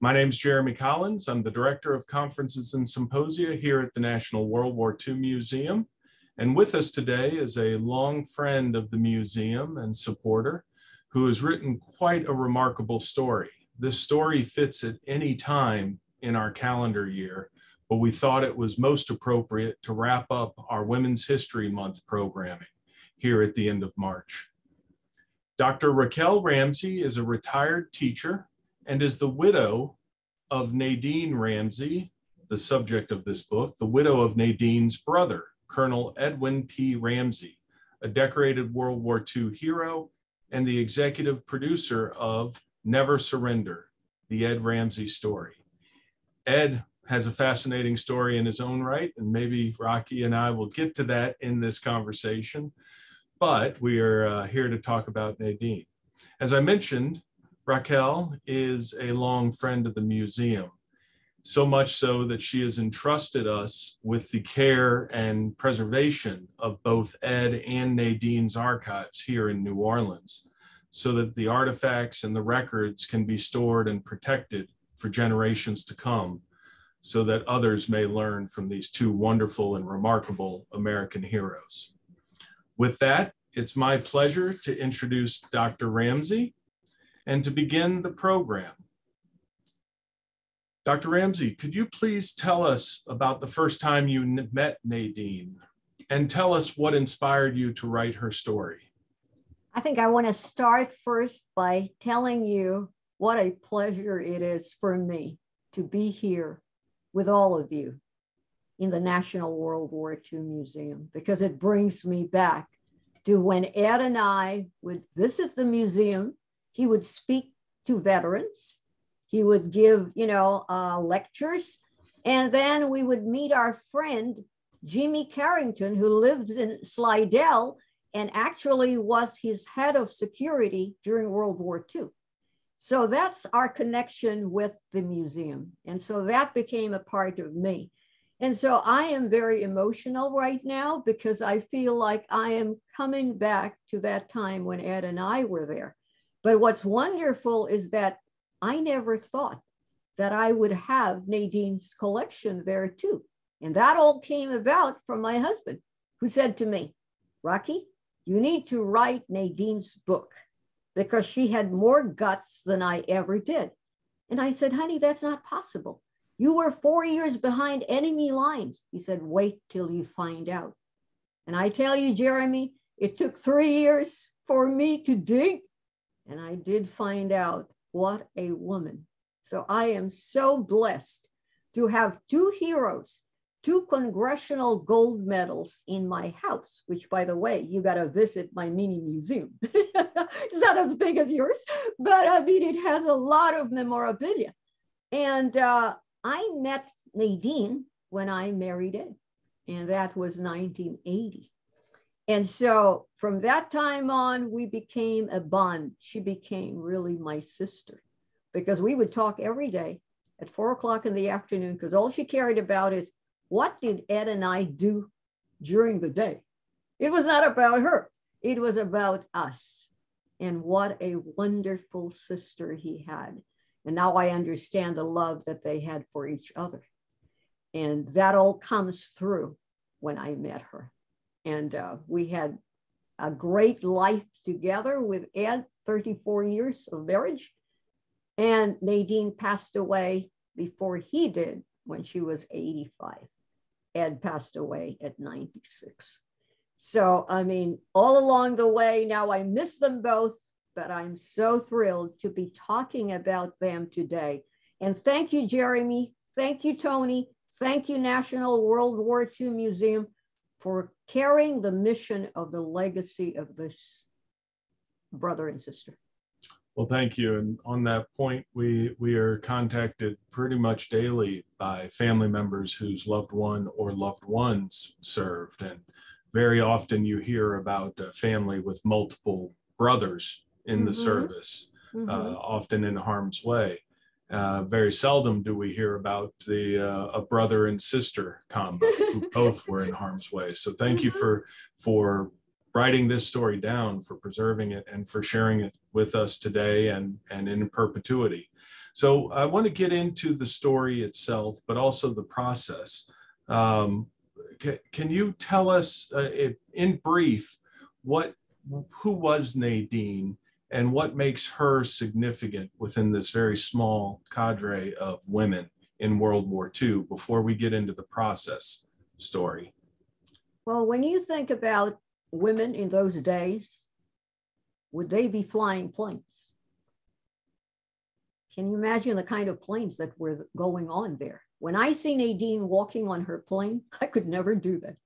My name is Jeremy Collins. I'm the Director of Conferences and Symposia here at the National World War II Museum. And with us today is a long friend of the museum and supporter who has written quite a remarkable story. This story fits at any time in our calendar year, but we thought it was most appropriate to wrap up our Women's History Month programming here at the end of March. Dr. Raquel Ramsey is a retired teacher and is the widow of Nadine Ramsey, the subject of this book, the widow of Nadine's brother, Colonel Edwin P. Ramsey, a decorated World War II hero and the executive producer of Never Surrender, the Ed Ramsey story. Ed has a fascinating story in his own right, and maybe Rocky and I will get to that in this conversation. But we are uh, here to talk about Nadine. As I mentioned, Raquel is a long friend of the museum, so much so that she has entrusted us with the care and preservation of both Ed and Nadine's archives here in New Orleans, so that the artifacts and the records can be stored and protected for generations to come, so that others may learn from these two wonderful and remarkable American heroes. With that, it's my pleasure to introduce Dr. Ramsey and to begin the program. Dr. Ramsey, could you please tell us about the first time you met Nadine and tell us what inspired you to write her story? I think I want to start first by telling you what a pleasure it is for me to be here with all of you in the National World War II Museum because it brings me back to when Ed and I would visit the museum he would speak to veterans. He would give, you know, uh, lectures. And then we would meet our friend, Jimmy Carrington, who lives in Slidell and actually was his head of security during World War II. So that's our connection with the museum. And so that became a part of me. And so I am very emotional right now because I feel like I am coming back to that time when Ed and I were there. But what's wonderful is that I never thought that I would have Nadine's collection there too. And that all came about from my husband, who said to me, Rocky, you need to write Nadine's book because she had more guts than I ever did. And I said, honey, that's not possible. You were four years behind enemy lines. He said, wait till you find out. And I tell you, Jeremy, it took three years for me to dig and I did find out what a woman. So I am so blessed to have two heroes, two congressional gold medals in my house, which, by the way, you got to visit my mini museum. it's not as big as yours, but I mean, it has a lot of memorabilia. And uh, I met Nadine when I married Ed, and that was 1980. And so from that time on, we became a bond. She became really my sister because we would talk every day at four o'clock in the afternoon because all she cared about is what did Ed and I do during the day? It was not about her, it was about us. And what a wonderful sister he had. And now I understand the love that they had for each other. And that all comes through when I met her. And uh, we had a great life together with Ed, 34 years of marriage. And Nadine passed away before he did when she was 85. Ed passed away at 96. So, I mean, all along the way, now I miss them both, but I'm so thrilled to be talking about them today. And thank you, Jeremy. Thank you, Tony. Thank you, National World War II Museum, for carrying the mission of the legacy of this brother and sister. Well, thank you. And on that point, we we are contacted pretty much daily by family members whose loved one or loved ones served, and very often you hear about a family with multiple brothers in mm-hmm. the service, mm-hmm. uh, often in harm's way. Uh, very seldom do we hear about the uh, a brother and sister combo who both were in harm's way. So thank you mm-hmm. for for writing this story down, for preserving it, and for sharing it with us today and, and in perpetuity. So I want to get into the story itself, but also the process. Um, can, can you tell us uh, in brief what who was Nadine and what makes her significant within this very small cadre of women in World War II before we get into the process story? Well, when you think about women in those days, would they be flying planes? Can you imagine the kind of planes that were going on there? When I see Nadine walking on her plane, I could never do that.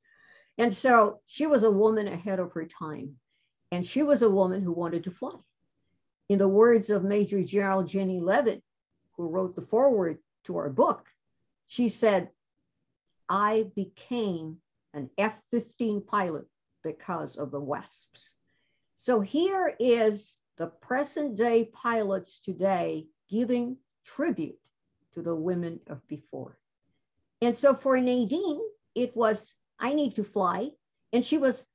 And so she was a woman ahead of her time. And she was a woman who wanted to fly. In the words of Major General Jenny Leavitt, who wrote the foreword to our book, she said, I became an F 15 pilot because of the WASPs. So here is the present day pilots today giving tribute to the women of before. And so for Nadine, it was, I need to fly. And she was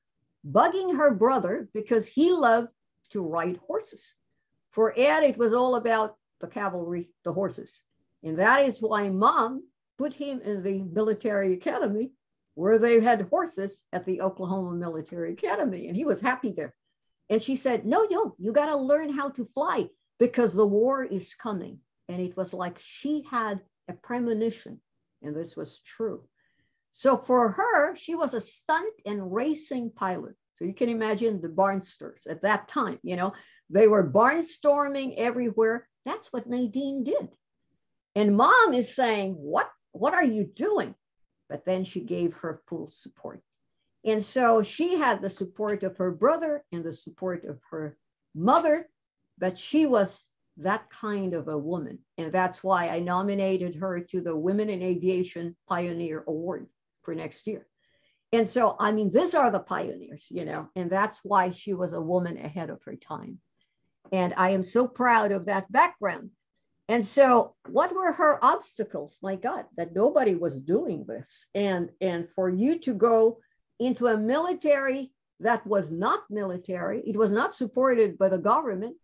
bugging her brother because he loved to ride horses. For Ed, it was all about the cavalry, the horses. And that is why mom put him in the military academy where they had horses at the Oklahoma Military Academy. And he was happy there. And she said, No, no, you got to learn how to fly because the war is coming. And it was like she had a premonition, and this was true. So for her, she was a stunt and racing pilot. So you can imagine the barnsters at that time, you know, they were barnstorming everywhere. That's what Nadine did. And mom is saying, What? What are you doing? But then she gave her full support. And so she had the support of her brother and the support of her mother, but she was that kind of a woman. And that's why I nominated her to the Women in Aviation Pioneer Award for next year. And so, I mean, these are the pioneers, you know, and that's why she was a woman ahead of her time. And I am so proud of that background. And so, what were her obstacles? My God, that nobody was doing this. And, and for you to go into a military that was not military, it was not supported by the government,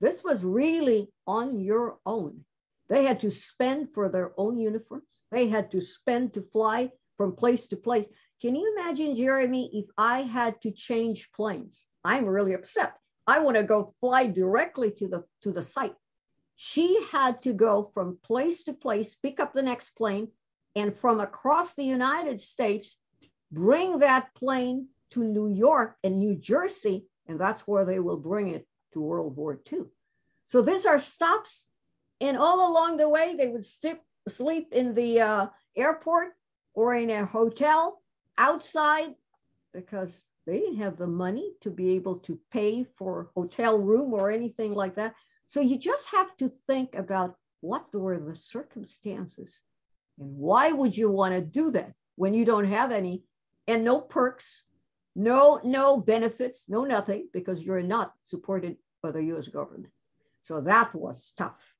this was really on your own. They had to spend for their own uniforms. They had to spend to fly from place to place. Can you imagine, Jeremy, if I had to change planes? I'm really upset. I want to go fly directly to the to the site. She had to go from place to place, pick up the next plane, and from across the United States, bring that plane to New York and New Jersey, and that's where they will bring it to World War II. So these are stops. And all along the way, they would sleep, sleep in the uh, airport or in a hotel outside because they didn't have the money to be able to pay for hotel room or anything like that. So you just have to think about what were the circumstances and why would you want to do that when you don't have any and no perks no no benefits no nothing because you're not supported by the us government so that was tough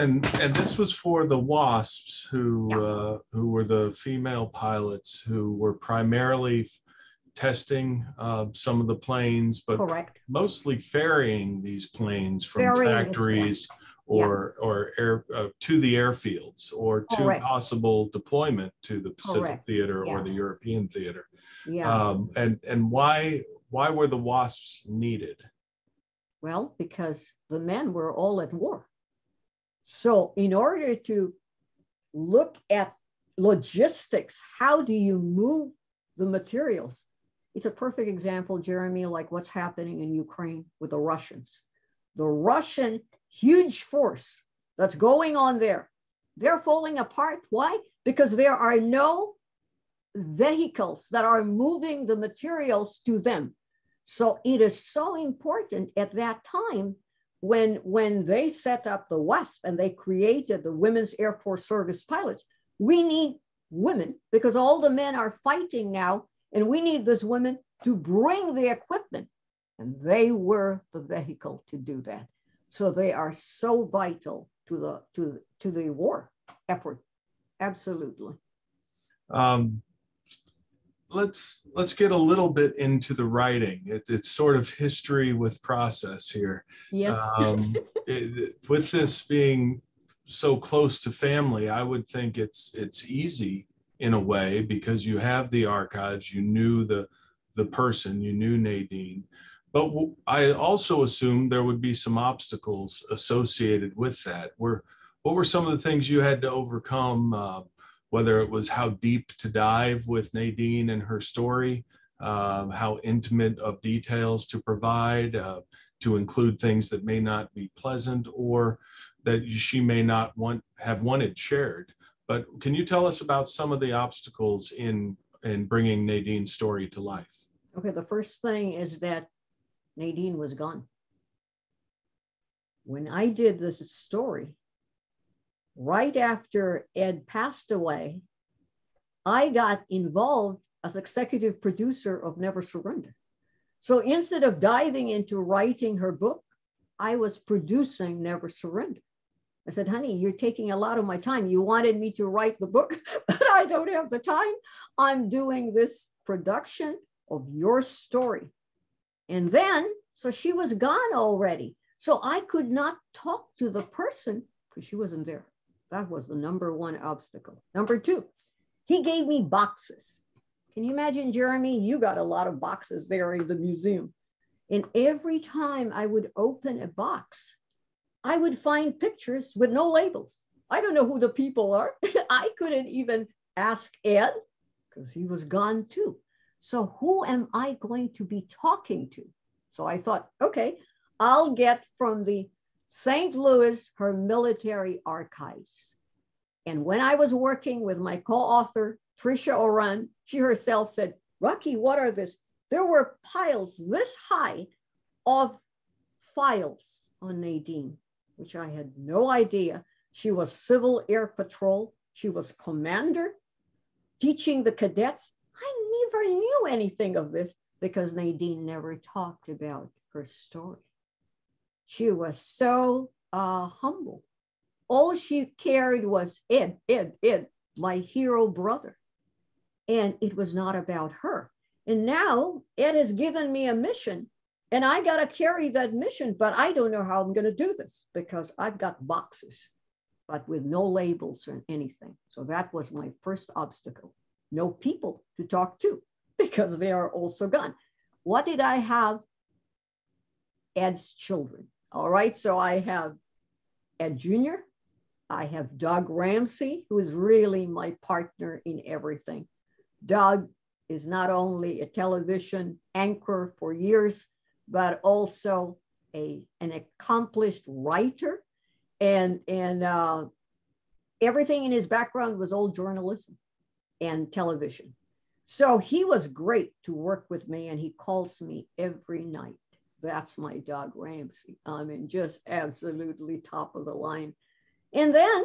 and and this was for the wasps who yeah. uh, who were the female pilots who were primarily testing uh, some of the planes but Correct. mostly ferrying these planes from ferrying factories or yeah. or air uh, to the airfields or to Correct. possible deployment to the Pacific Correct. theater yeah. or the European theater yeah. Um, and and why why were the wasps needed? Well, because the men were all at war. So in order to look at logistics, how do you move the materials? It's a perfect example, Jeremy, like what's happening in Ukraine with the Russians. The Russian huge force that's going on there, they're falling apart. Why? Because there are no vehicles that are moving the materials to them. So it is so important at that time when, when they set up the WASP and they created the Women's Air Force Service pilots. We need women because all the men are fighting now, and we need these women to bring the equipment. And they were the vehicle to do that. So they are so vital to the to, to the war effort. Absolutely. Um, let's let's get a little bit into the writing. It, it's sort of history with process here. Yes. Um, it, with this being so close to family, I would think it's it's easy in a way because you have the archives, you knew the the person, you knew Nadine. But I also assumed there would be some obstacles associated with that. Were what were some of the things you had to overcome? Uh, whether it was how deep to dive with Nadine and her story, uh, how intimate of details to provide, uh, to include things that may not be pleasant or that she may not want have wanted shared. But can you tell us about some of the obstacles in in bringing Nadine's story to life? Okay, the first thing is that Nadine was gone. When I did this story, right after Ed passed away, I got involved as executive producer of Never Surrender. So instead of diving into writing her book, I was producing Never Surrender. I said, honey, you're taking a lot of my time. You wanted me to write the book, but I don't have the time. I'm doing this production of your story. And then, so she was gone already. So I could not talk to the person because she wasn't there. That was the number one obstacle. Number two, he gave me boxes. Can you imagine, Jeremy? You got a lot of boxes there in the museum. And every time I would open a box, I would find pictures with no labels. I don't know who the people are. I couldn't even ask Ed because he was gone too. So, who am I going to be talking to? So, I thought, okay, I'll get from the St. Louis, her military archives. And when I was working with my co-author, Tricia Aurand, she herself said, Rocky, what are this? There were piles this high of files on Nadine, which I had no idea. She was Civil Air Patrol. She was commander, teaching the cadets. I never knew anything of this because Nadine never talked about her story. She was so uh, humble. All she carried was Ed, Ed, Ed, my hero brother. And it was not about her. And now Ed has given me a mission and I got to carry that mission, but I don't know how I'm going to do this because I've got boxes, but with no labels or anything. So that was my first obstacle. No people to talk to because they are also gone. What did I have? Ed's children. All right, so I have Ed Jr., I have Doug Ramsey, who is really my partner in everything. Doug is not only a television anchor for years, but also a, an accomplished writer. And, and uh, everything in his background was old journalism and television. So he was great to work with me, and he calls me every night that's my dog Ramsey. I mean, just absolutely top of the line. And then,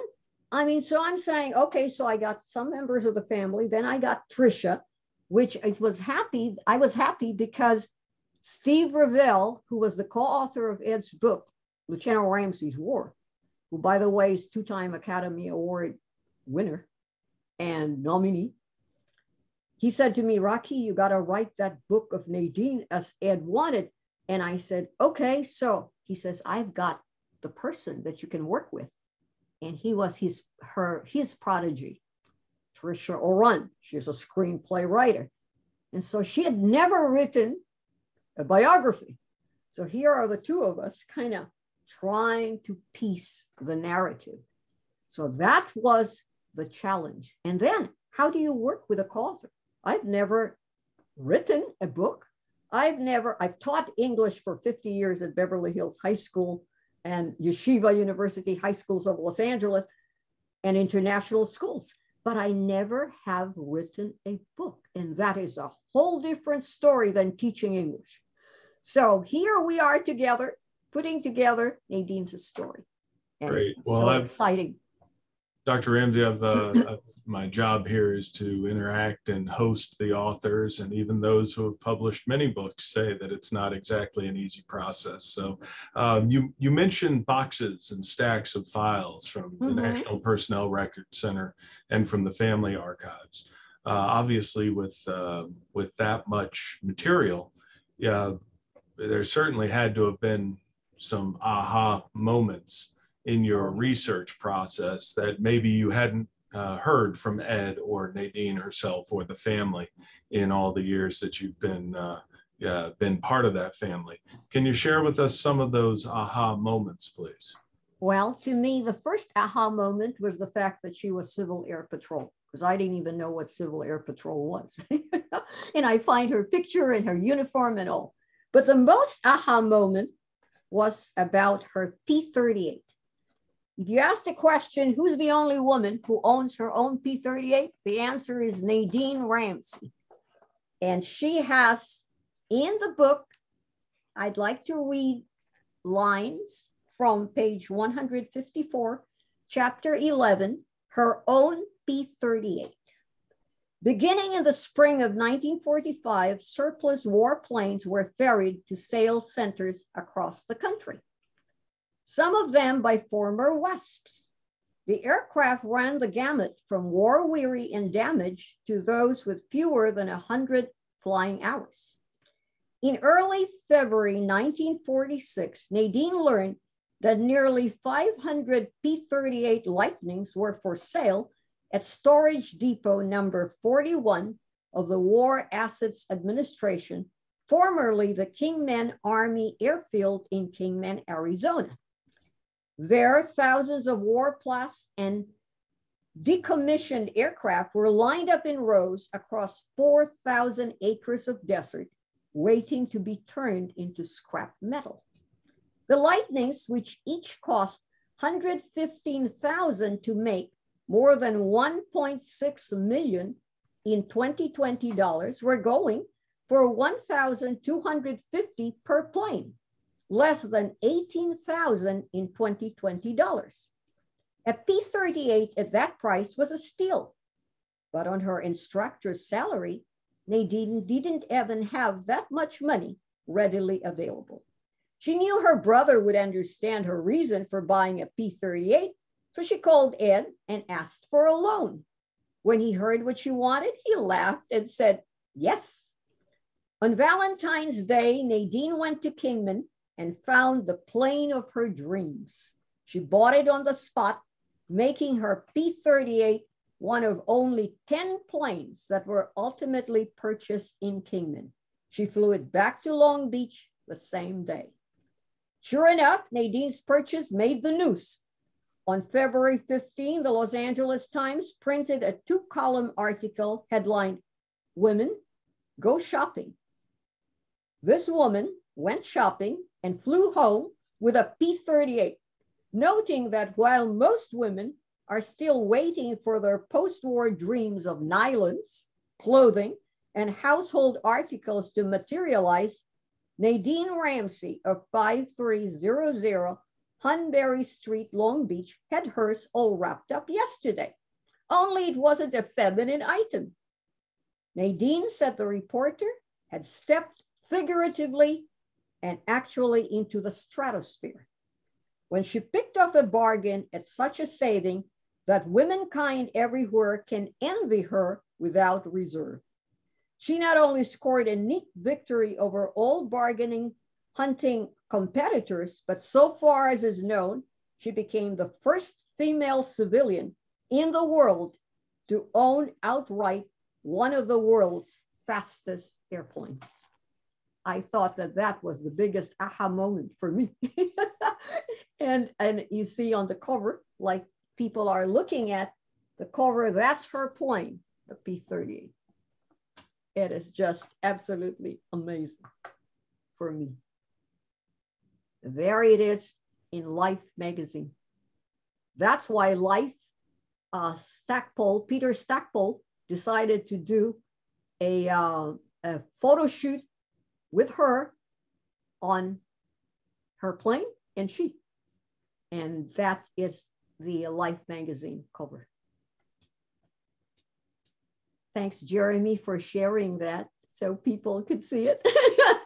I mean, so I'm saying, okay, so I got some members of the family. Then I got Tricia, which I was happy. I was happy because Steve Rivele, who was the co-author of Ed's book, Lieutenant Ramsey's War, who, by the way, is two-time Academy Award winner and nominee. He said to me, Rocky, you got to write that book of Nadine as Ed wanted. And I said, okay. So he says, I've got the person that you can work with. And he was his her his prodigy, Tricia Aurand. She's a screenplay writer. And so she had never written a biography. So here are the two of us kind of trying to piece the narrative. So that was the challenge. And then how do you work with a co-author? I've never written a book. I've never, I've taught English for 50 years at Beverly Hills High School and Yeshiva University High Schools of Los Angeles and international schools, but I never have written a book. And that is a whole different story than teaching English. So here we are together, putting together Nadine's story. And Great. Well, so exciting. Dr. Ramsey, I've, uh, my job here is to interact and host the authors, and even those who have published many books say that it's not exactly an easy process. So, um, you you mentioned boxes and stacks of files from the mm-hmm. National Personnel Record Center and from the Family Archives. uh, obviously with uh, with that much material, yeah, there certainly had to have been some aha moments in your research process that maybe you hadn't uh, heard from Ed or Nadine herself or the family in all the years that you've been uh, uh, been part of that family. Can you share with us some of those aha moments, please? Well, to me, the first aha moment was the fact that she was Civil Air Patrol because I didn't even know what Civil Air Patrol was. and I find her picture and her uniform and all. But the most aha moment was about her P 38. If you ask the question, who's the only woman who owns her own P 38? The answer is Nadine Ramsey. And she has in the book, I'd like to read lines from page 154, chapter 11, her own P 38. Beginning in the spring of 1945, surplus warplanes were ferried to sales centers across the country, some of them by former WASPs. The aircraft ran the gamut from war weary and damaged to those with fewer than 100 flying hours. In early February 1946, Nadine learned that nearly 500 P-38 Lightnings were for sale at storage depot number 41 of the War Assets Administration, formerly the Kingman Army Airfield in Kingman, Arizona. There, thousands of warplanes and decommissioned aircraft were lined up in rows across 4,000 acres of desert waiting to be turned into scrap metal. The lightnings, which each cost 115,000 to make, more than 1.6 million in 2020 dollars, were going for 1,250 per plane, less than 18,000 in 2020 dollars. A P-38 at that price was a steal, but on her instructor's salary, Nadine didn't even have that much money readily available. She knew her brother would understand her reason for buying a P 38, so she called Ed and asked for a loan. When he heard what she wanted, he laughed and said, Yes. On Valentine's Day, Nadine went to Kingman and found the plane of her dreams. She bought it on the spot, making her P 38 one of only 10 planes that were ultimately purchased in Kingman. She flew it back to Long Beach the same day. Sure enough, Nadine's purchase made the news. On February 15, the Los Angeles Times printed a two column article headlined, Women Go Shopping. This woman went shopping and flew home with a P 38, noting that while most women are still waiting for their post-war dreams of nylons, clothing, and household articles to materialize, Nadine Ramsey of 5300 Hunbury Street, Long Beach, had hers all wrapped up yesterday. Only it wasn't a feminine item. Nadine said the reporter had stepped figuratively and actually into the stratosphere. When she picked up a bargain at such a saving, that womankind everywhere can envy her without reserve. She not only scored a neat victory over all bargaining hunting competitors, but so far as is known, she became the first female civilian in the world to own outright one of the world's fastest airplanes. I thought that that was the biggest aha moment for me. and, and you see on the cover, like people are looking at the cover, that's her plane, the P-38. It is just absolutely amazing for me. There it is in Life magazine. That's why Life uh, Stackpole, Peter Stackpole, decided to do a, uh, a photo shoot with her on her plane and she. And that is the Life magazine cover. Thanks, Jeremy, for sharing that so people could see it.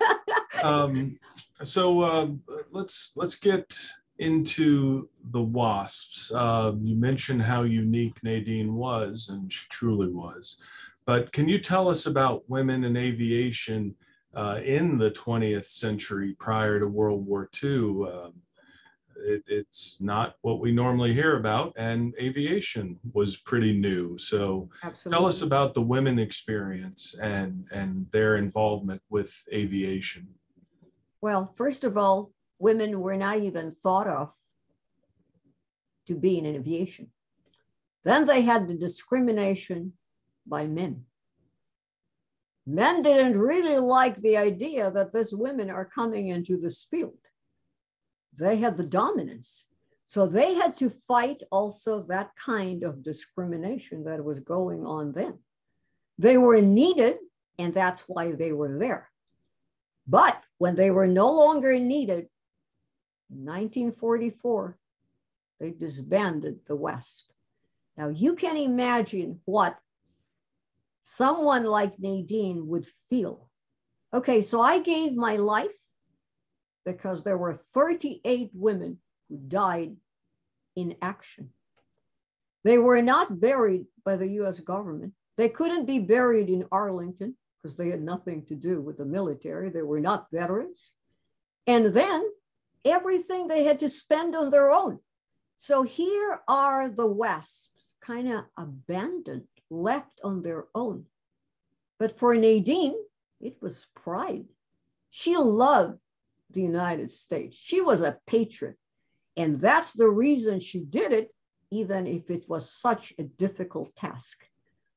um, so uh, let's let's get into the wasps. Uh, you mentioned how unique Nadine was, and she truly was. But can you tell us about women in aviation uh, in the 20th century prior to World War II? Um, it, it's not what we normally hear about, and aviation was pretty new. So Absolutely. tell us about the women experience and, and their involvement with aviation. Well, first of all, women were not even thought of to be in aviation. Then they had the discrimination by men. Men didn't really like the idea that these women are coming into this field. They had the dominance. So they had to fight also that kind of discrimination that was going on then. They were needed, and that's why they were there. But when they were no longer needed, 1944, they disbanded the WASP. Now you can imagine what someone like Nadine would feel. Okay, so I gave my life because there were 38 women who died in action. They were not buried by the US government. They couldn't be buried in Arlington because they had nothing to do with the military. They were not veterans. And then everything they had to spend on their own. So here are the WASPs kind of abandoned, left on their own. But for Nadine, it was pride. She loved the United States. She was a patriot. And that's the reason she did it, even if it was such a difficult task.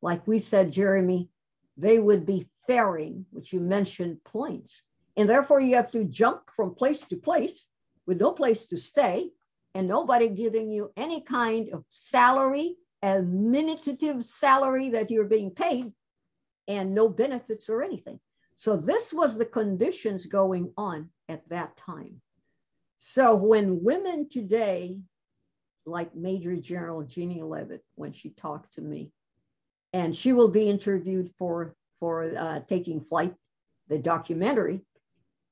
Like we said, Jeremy, they would be ferrying, which you mentioned, planes. And therefore, you have to jump from place to place with no place to stay and nobody giving you any kind of salary, administrative salary that you're being paid, and no benefits or anything. So this was the conditions going on at that time. So when women today, like Major General Jeannie Leavitt, when she talked to me, and she will be interviewed for for uh, taking flight, the documentary,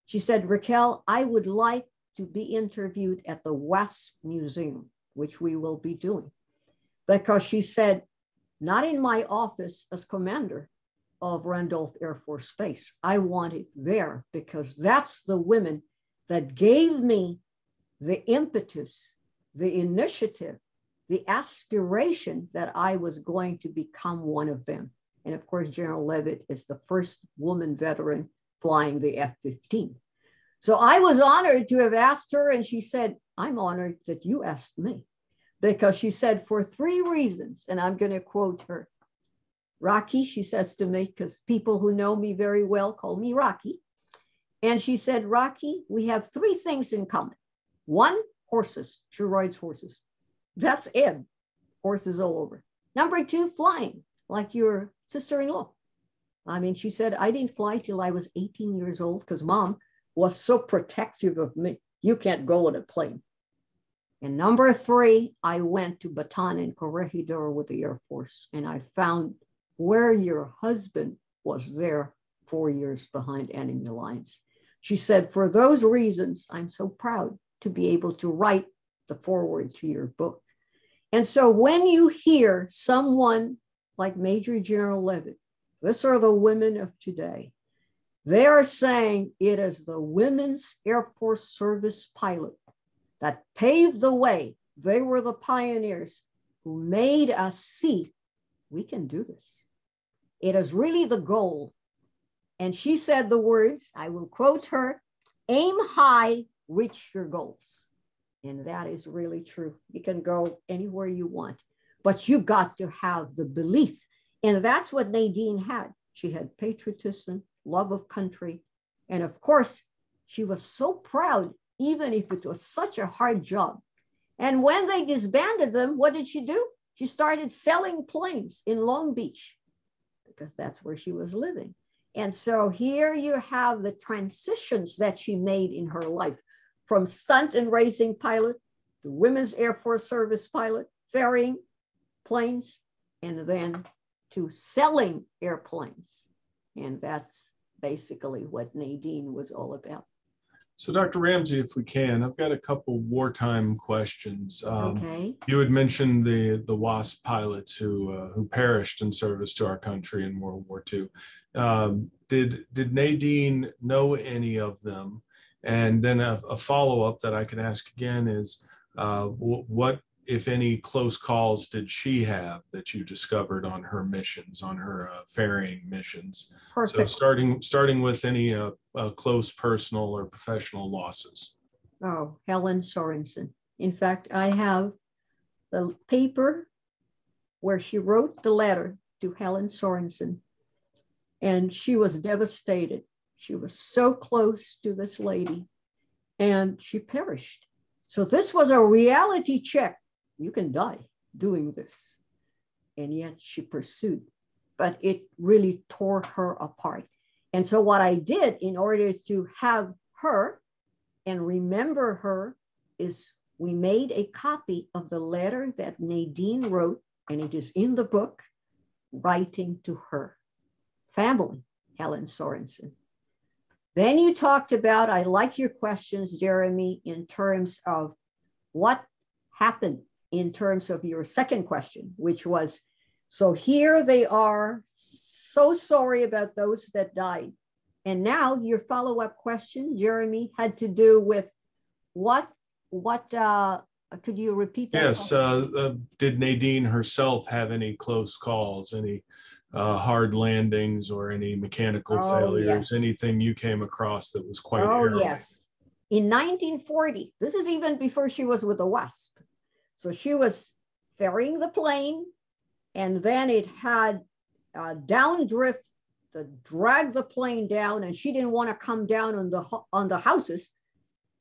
she said, Raquel, I would like to be interviewed at the WASP Museum, which we will be doing, because she said, not in my office as commander, of Randolph Air Force Base. I want it there because that's the women that gave me the impetus, the initiative, the aspiration that I was going to become one of them. And of course, General Leavitt is the first woman veteran flying the F 15. So I was honored to have asked her, and she said, I'm honored that you asked me because she said, for three reasons, and I'm going to quote her. Rocky, she says to me, because people who know me very well call me Rocky. And she said, Rocky, we have three things in common. One, horses. She rides horses. That's Ed, horses all over. Number two, flying, like your sister in law. I mean, she said, I didn't fly till I was 18 years old because mom was so protective of me. You can't go on a plane. And number three, I went to Bataan and Corregidor with the Air Force, and I found where your husband was there four years behind enemy lines. She said, For those reasons, I'm so proud to be able to write the foreword to your book. And so when you hear someone like Major General Leavitt, this are the women of today, they are saying it is the Women's Air Force Service pilot that paved the way. They were the pioneers who made us see we can do this. It is really the goal. And she said the words, I will quote her aim high, reach your goals. And that is really true. You can go anywhere you want, but you got to have the belief. And that's what Nadine had. She had patriotism, love of country. And of course, she was so proud, even if it was such a hard job. And when they disbanded them, what did she do? She started selling planes in Long Beach because that's where she was living. And so here you have the transitions that she made in her life from stunt and racing pilot to Women's Air Force Service pilot, ferrying planes, and then to selling airplanes. And that's basically what Nadine was all about. So, Dr. Ramsey, if we can, I've got a couple wartime questions. Um, okay. You had mentioned the the WASP pilots who uh, who perished in service to our country in World War II. Um, did did Nadine know any of them? And then a, a follow up that I can ask again is, uh, what if any close calls did she have that you discovered on her missions, on her uh, ferrying missions? Perfect. So starting starting with any uh, uh, close personal or professional losses. Oh, Helen Sorensen. In fact, I have the paper where she wrote the letter to Helen Sorensen, and she was devastated. She was so close to this lady, and she perished. So this was a reality check you can die doing this. And yet she pursued, but it really tore her apart. And so, what I did in order to have her and remember her is we made a copy of the letter that Nadine wrote, and it is in the book, writing to her family, Helen Sorensen. Then you talked about, I like your questions, Jeremy, in terms of what happened in terms of your second question, which was so here they are, so sorry about those that died. And now your follow up question, Jeremy, had to do with what, what, uh, could you repeat that? Yes. Uh, uh, did Nadine herself have any close calls, any uh, hard landings, or any mechanical oh, failures? Yes. Anything you came across that was quite? Oh harrowing? yes. In 1940, this is even before she was with the WASP. So she was ferrying the plane, and then it had a downdrift that dragged the plane down, and she didn't want to come down on the on the houses.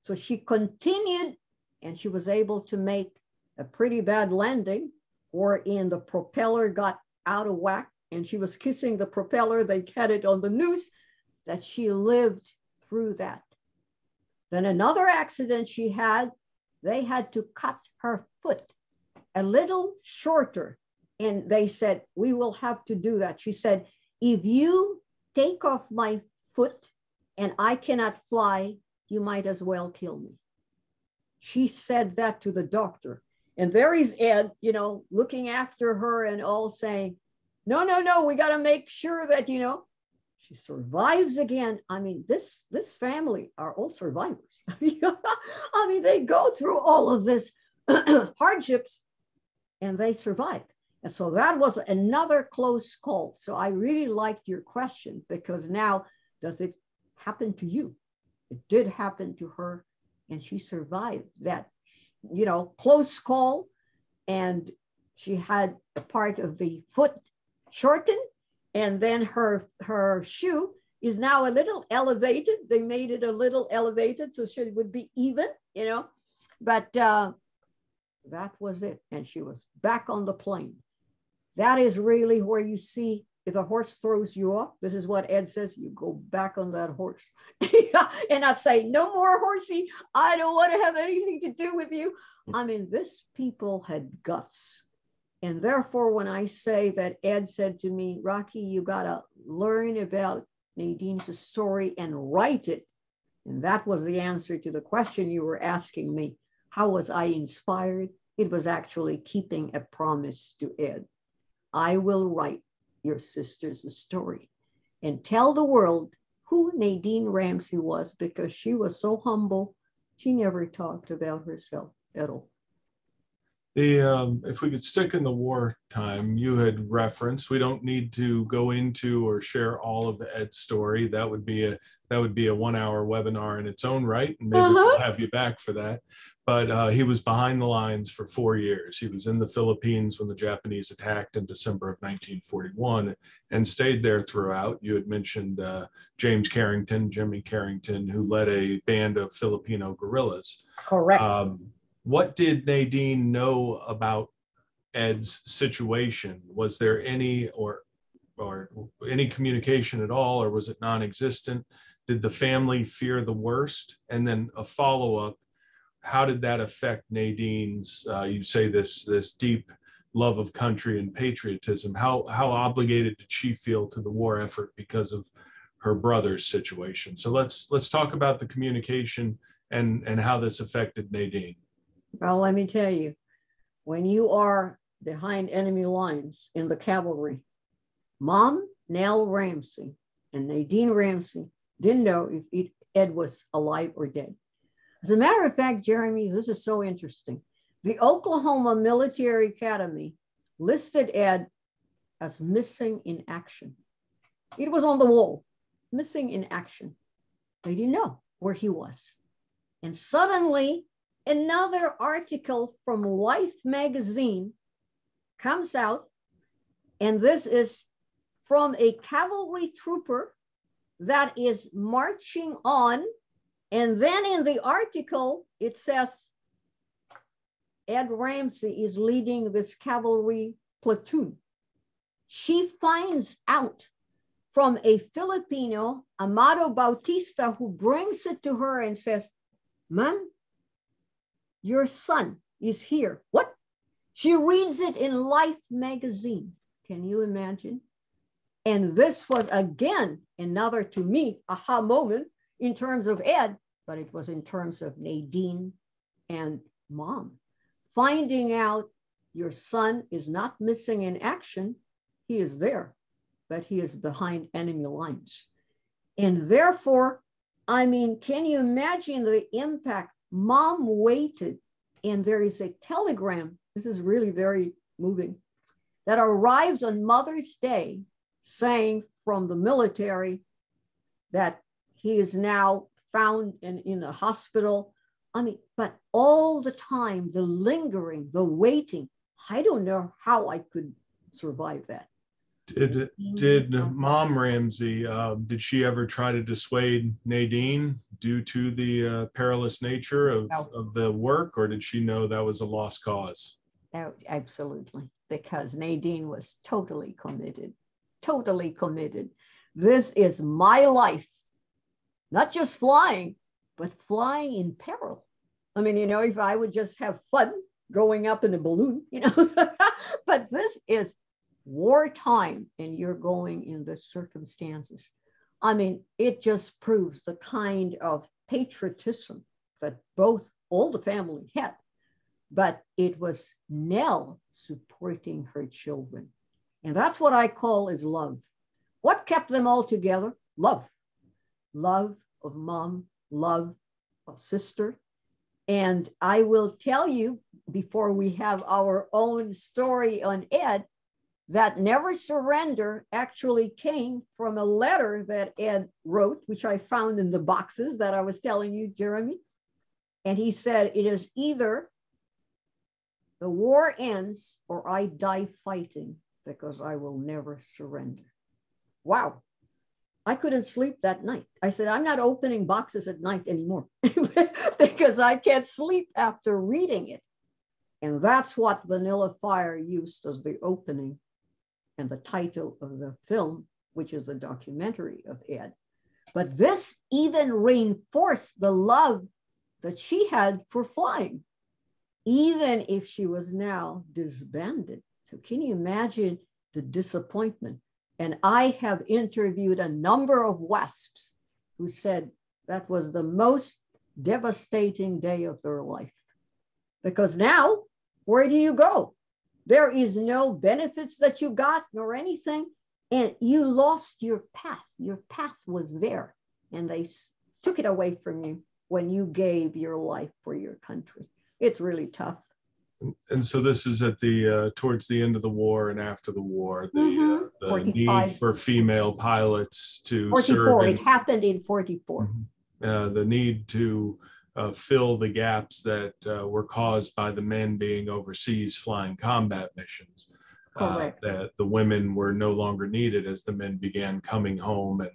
So she continued, and she was able to make a pretty bad landing, wherein the propeller got out of whack, and she was kissing the propeller. They had it on the news that she lived through that. Then another accident she had they had to cut her foot a little shorter. And they said, We will have to do that. She said, If you take off my foot and I cannot fly, you might as well kill me. She said that to the doctor. And there is Ed, you know, looking after her and all saying, No, no, no, we got to make sure that, you know, she survives again. I mean, this this family are all survivors. I mean, they go through all of this hardships and they survive. And so that was another close call. So I really liked your question because now does it happen to you? It did happen to her and she survived that, you know, close call. And she had a part of the foot shortened and then her her shoe is now a little elevated. They made it a little elevated so she would be even, you know. But uh, that was it, and she was back on the plane. That is really where you see if a horse throws you off. This is what Ed says: you go back on that horse, and not say no more horsey. I don't want to have anything to do with you. Hmm. I mean, this people had guts and therefore, when I say that Ed said to me, Rocky, you got to learn about Nadine's story and write it. And that was the answer to the question you were asking me. How was I inspired? It was actually keeping a promise to Ed. I will write your sister's story and tell the world who Nadine Ramsey was because she was so humble. She never talked about herself at all. The um, if we could stick in the war time you had referenced. We don't need to go into or share all of Ed's story. That would be a that would be a one-hour webinar in its own right, and maybe uh-huh. we'll have you back for that. But uh, he was behind the lines for four years. He was in the Philippines when the Japanese attacked in December of 1941, and stayed there throughout. You had mentioned uh, James Carrington, Jimmy Carrington, who led a band of Filipino guerrillas. Correct. Um, what did Nadine know about Ed's situation? Was there any or or any communication at all, or was it non-existent? Did the family fear the worst? And then a follow-up: How did that affect Nadine's? Uh, you say this this deep love of country and patriotism. How how obligated did she feel to the war effort because of her brother's situation. So let's let's talk about the communication and and how this affected Nadine. Well, let me tell you, when you are behind enemy lines in the cavalry, Mom, Nell Ramsey, and Nadine Ramsey didn't know if Ed was alive or dead. As a matter of fact, Jeremy, this is so interesting. The Oklahoma Military Academy listed Ed as missing in action. It was on the wall, missing in action. They didn't know where he was. And suddenly, another article from Life magazine comes out, and this is from a cavalry trooper that is marching on. And then in the article, it says Ed Ramsey is leading this cavalry platoon. She finds out from a Filipino, Amado Bautista, who brings it to her and says, Mom, your son is here. What? She reads it in Life magazine. Can you imagine? And this was again another to me aha moment in terms of Ed, but it was in terms of Nadine and mom. Finding out your son is not missing in action, he is there, but he is behind enemy lines. And therefore, I mean, can you imagine the impact? Mom waited, and there is a telegram. This is really very moving that arrives on Mother's Day saying from the military that he is now found in, in a hospital. I mean, but all the time, the lingering, the waiting, I don't know how I could survive that. Did did Mom Ramsey uh, did she ever try to dissuade Nadine due to the uh, perilous nature of, no. of the work, or did she know that was a lost cause? That, absolutely, because Nadine was totally committed totally committed. This is my life, not just flying, but flying in peril. I mean, you know, if I would just have fun going up in a balloon, you know, but this is wartime and you're going in the circumstances. I mean, it just proves the kind of patriotism that both all the family had, but it was Nell supporting her children. And that's what I call is love. What kept them all together? Love. Love of mom, love of sister. And I will tell you before we have our own story on Ed that never surrender actually came from a letter that Ed wrote, which I found in the boxes that I was telling you, Jeremy. And he said, It is either the war ends or I die fighting because I will never surrender. Wow. I couldn't sleep that night. I said, I'm not opening boxes at night anymore because I can't sleep after reading it. And that's what Vanilla Fire used as the opening and the title of the film, which is a documentary of Ed. But this even reinforced the love that she had for flying, even if she was now disbanded. So can you imagine the disappointment? And I have interviewed a number of WASPs who said that was the most devastating day of their life. Because now, where do you go? There is no benefits that you got nor anything. And you lost your path. Your path was there. And they took it away from you when you gave your life for your country. It's really tough and so this is at the uh, towards the end of the war and after the war the, mm-hmm. uh, the need for female pilots to 44 serve in, it happened in 44 mm-hmm. uh, the need to uh, fill the gaps that uh, were caused by the men being overseas flying combat missions uh, that the women were no longer needed as the men began coming home and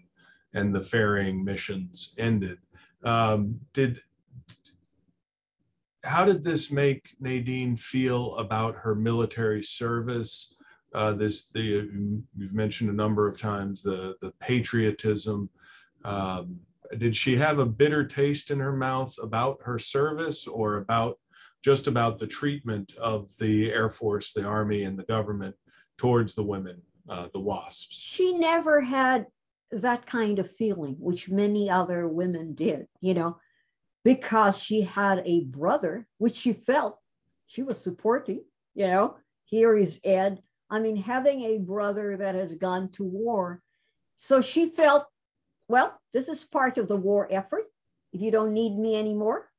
and the ferrying missions ended um, did how did this make Nadine feel about her military service? Uh, this the you've mentioned a number of times the the patriotism. Um, did she have a bitter taste in her mouth about her service, or about just about the treatment of the Air Force, the Army, and the government towards the women, uh, the WASPs? She never had that kind of feeling, which many other women did, you know, because she had a brother, which she felt she was supporting, you know. Here is Ed. I mean, having a brother that has gone to war. So she felt, well, this is part of the war effort. If you don't need me anymore.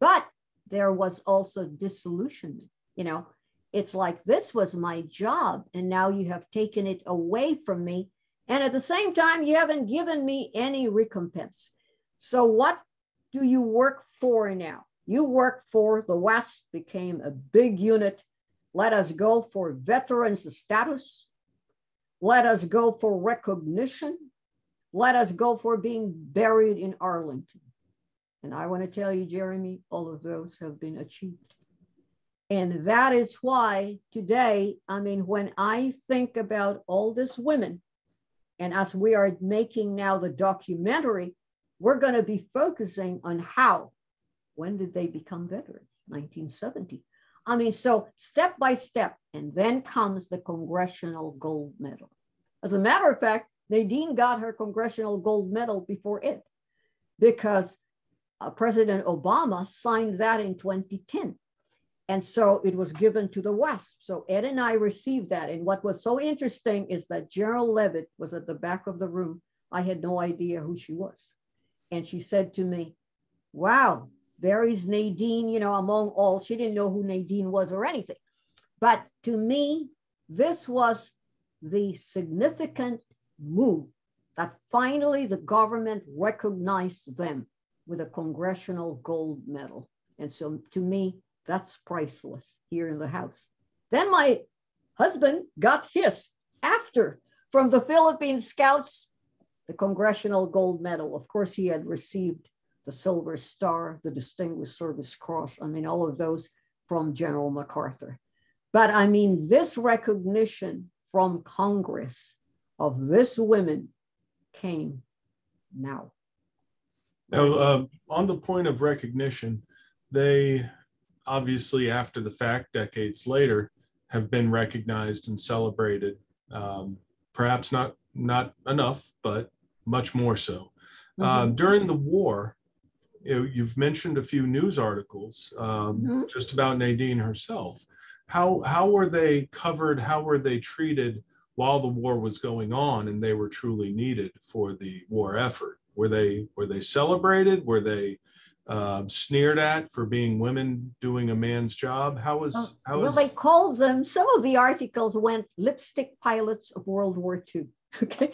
But there was also disillusionment, you know. It's like this was my job, and now you have taken it away from me. And at the same time, you haven't given me any recompense. So, what do you work for now? You work for the West, became a big unit. Let us go for veterans status. Let us go for recognition. Let us go for being buried in Arlington. And I want to tell you, Jeremy, all of those have been achieved. And that is why today, I mean, when I think about all these women, and as we are making now the documentary, we're going to be focusing on how. When did they become veterans? 1970. I mean, so step by step, and then comes the Congressional Gold Medal. As a matter of fact, Nadine got her Congressional Gold Medal before it because uh, President Obama signed that in 2010. And so it was given to the West. So Ed and I received that. And what was so interesting is that General Leavitt was at the back of the room. I had no idea who she was. And she said to me, Wow, there is Nadine, you know, among all. She didn't know who Nadine was or anything. But to me, this was the significant move that finally the government recognized them with a congressional gold medal. And so to me, that's priceless here in the house. Then my husband got his after from the Philippine Scouts, the Congressional Gold Medal. Of course, he had received the Silver Star, the Distinguished Service Cross. I mean, all of those from General MacArthur. But I mean, this recognition from Congress of this women came now. Now, uh, on the point of recognition, they obviously, after the fact, decades later, have been recognized and celebrated. Um, perhaps not not enough, but much more so. Mm-hmm. Uh, during the war, you have mentioned a few news articles um, mm-hmm. just about Nadine herself. How how were they covered? How were they treated while the war was going on and they were truly needed for the war effort? Were they were they celebrated? Were they uh, sneered at for being women doing a man's job? How was uh, how well? They called them. Some of the articles went lipstick pilots of World War II. Okay,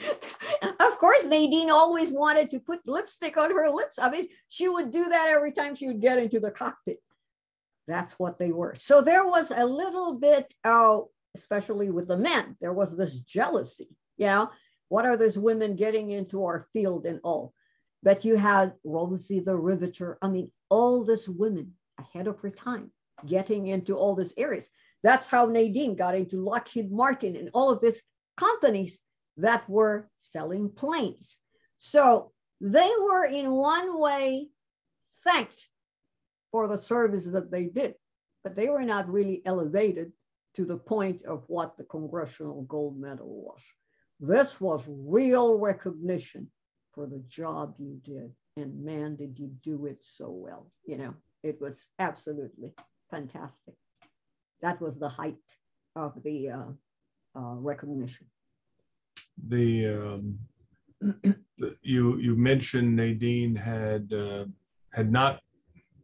of course Nadine always wanted to put lipstick on her lips. I mean, she would do that every time she would get into the cockpit. That's what they were. So there was a little bit, oh, especially with the men, there was this jealousy. Know, what are these women getting into our field and all? But you had Rosie the Riveter. I mean, all these women ahead of her time getting into all these areas. That's how Nadine got into Lockheed Martin and all of these companies that were selling planes. So they were, in one way, thanked for the service that they did, but they were not really elevated to the point of what the Congressional Gold Medal was. This was real recognition for the job you did. And man, did you do it so well. You know, it was absolutely fantastic. That was the height of the uh, uh, recognition. The, um, the, you you mentioned Nadine had uh, had not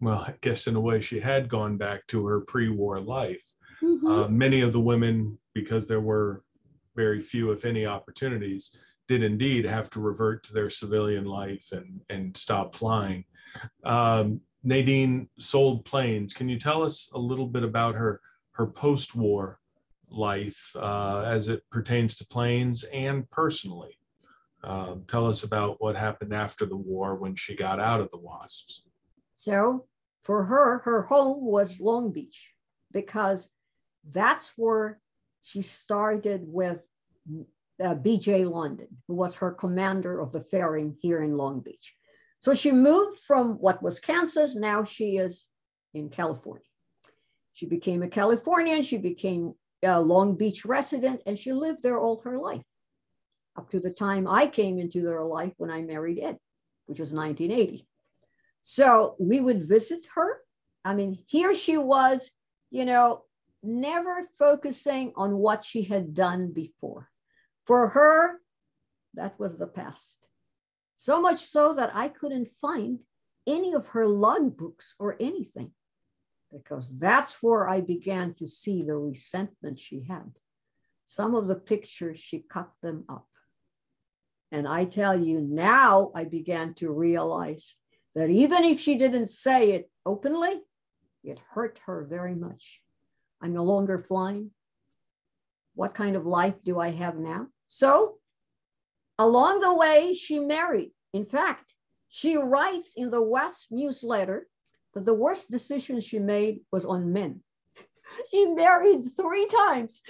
well I guess in a way she had gone back to her pre-war life. Mm-hmm. Uh, many of the women because there were very few if any opportunities did indeed have to revert to their civilian life and, and stop flying. Um, Nadine sold planes. Can you tell us a little bit about her, her post war life uh, as it pertains to planes and personally? Uh, tell us about what happened after the war when she got out of the WASPs. So, for her, her home was Long Beach because that's where she started with uh, BJ London, who was her commander of the ferrying here in Long Beach. So she moved from what was Kansas, now she is in California. She became a Californian, she became a Long Beach resident, and she lived there all her life. up to the time I came into their life when I married Ed, which was 1980. So we would visit her. I mean, here she was, you know, never focusing on what she had done before. For her, that was the past. So much so that I couldn't find any of her logbooks or anything, because that's where I began to see the resentment she had. Some of the pictures, she cut them up. And I tell you, now I began to realize that even if she didn't say it openly, it hurt her very much. I'm no longer flying. What kind of life do I have now? So, along the way, she married. In fact, she writes in the West newsletter that the worst decision she made was on men. she married three times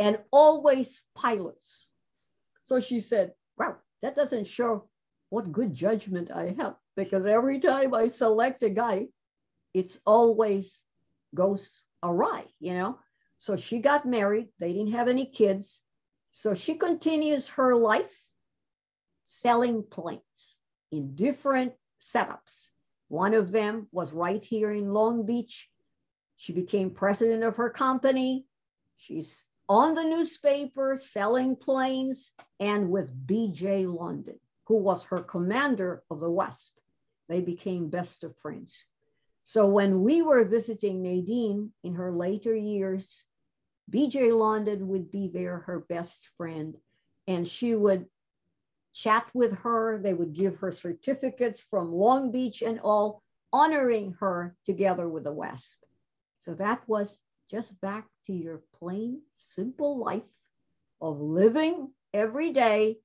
and always pilots. So she said, Wow, that doesn't show what good judgment I have because every time I select a guy, it's always goes awry, you know? So she got married, they didn't have any kids. So she continues her life selling planes in different setups. One of them was right here in Long Beach. She became president of her company. She's on the newspaper selling planes and with BJ London, who was her commander of the WASP. They became best of friends. So when we were visiting Nadine in her later years, BJ London would be there, her best friend, and she would chat with her. They would give her certificates from Long Beach and all, honoring her together with the WASP. So that was just back to your plain, simple life of living every day.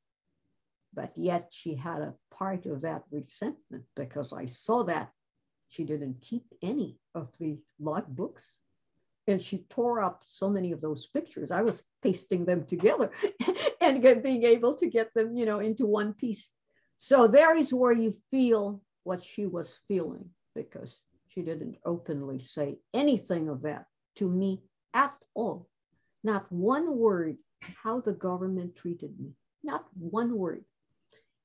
But yet she had a part of that resentment because I saw that she didn't keep any of the log books. And she tore up so many of those pictures. I was pasting them together and get, being able to get them, you know, into one piece. So there is where you feel what she was feeling because she didn't openly say anything of that to me at all. Not one word how the government treated me, not one word.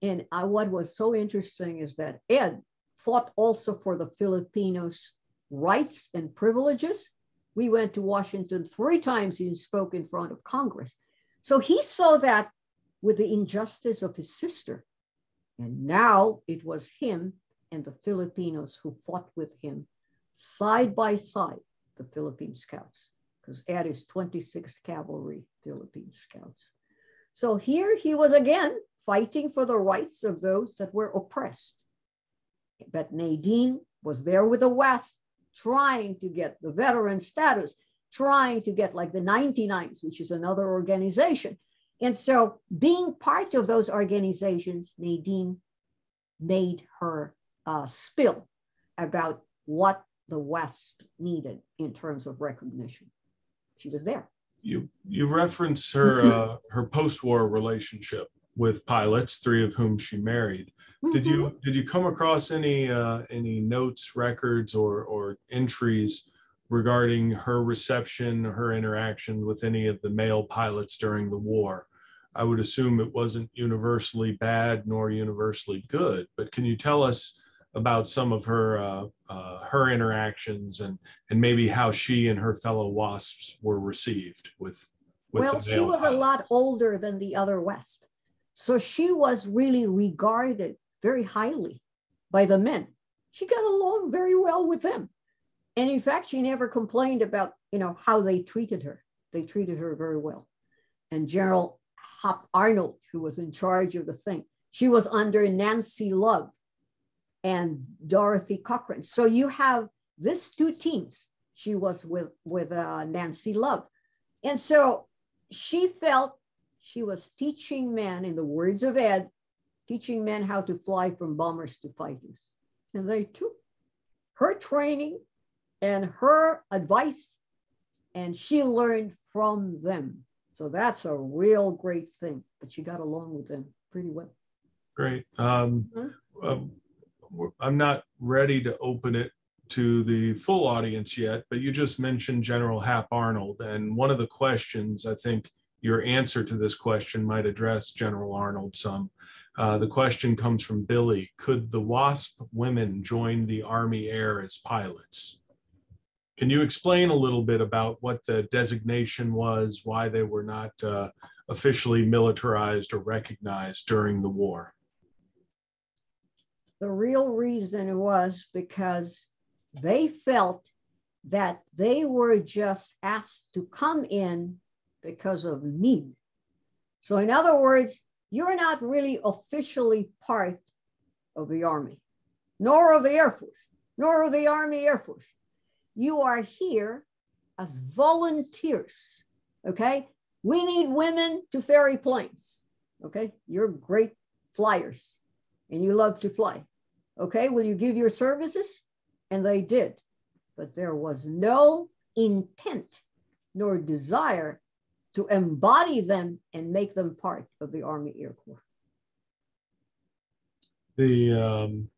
And I, what was so interesting is that Ed fought also for the Filipinos' rights and privileges. We went to Washington three times and spoke in front of Congress. So he saw that with the injustice of his sister. And now it was him and the Filipinos who fought with him side by side, the Philippine Scouts, because Ed is 26th Cavalry Philippine Scouts. So here he was again fighting for the rights of those that were oppressed. But Nadine was there with the West, trying to get the veteran status, trying to get like the 99s, which is another organization. And so, being part of those organizations, Nadine made her uh, spill about what the West needed in terms of recognition. She was there. You you reference her uh, her post-war relationship with pilots, three of whom she married. Mm-hmm. Did you mm-hmm. did you come across any uh, any notes, records, or or entries regarding her reception, her interaction with any of the male pilots during the war? I would assume it wasn't universally bad nor universally good, but can you tell us about some of her uh, uh, her interactions and and maybe how she and her fellow wasps were received with? with well, she was pilot? a lot older than the other wasp, so she was really regarded very highly by the men. She got along very well with them. And in fact, she never complained about, you know, how they treated her. They treated her very well. And General Hap Arnold, who was in charge of the thing, she was under Nancy Love and Dorothy Cochran. So you have this two teams. She was with, with uh, Nancy Love. And so she felt she was teaching men, in the words of Ed, teaching men how to fly from bombers to fighters. And they took her training and her advice, and she learned from them. So that's a real great thing. But she got along with them pretty well. Great. Um, mm-hmm. um, I'm not ready to open it to the full audience yet, but you just mentioned General Hap Arnold. And one of the questions I think your answer to this question might address General Arnold some. Uh, the question comes from Billy. Could the WASP women join the Army Air as pilots? Can you explain a little bit about what the designation was, why they were not uh, officially militarized or recognized during the war? The real reason was because they felt that they were just asked to come in because of need. So, in other words, you're not really officially part of the Army, nor of the Air Force, nor of the Army Air Force. You are here as volunteers. Okay. We need women to ferry planes. Okay. You're great flyers and you love to fly. Okay. Will you give your services? And they did. But there was no intent nor desire to embody them and make them part of the Army Air Corps. The, um,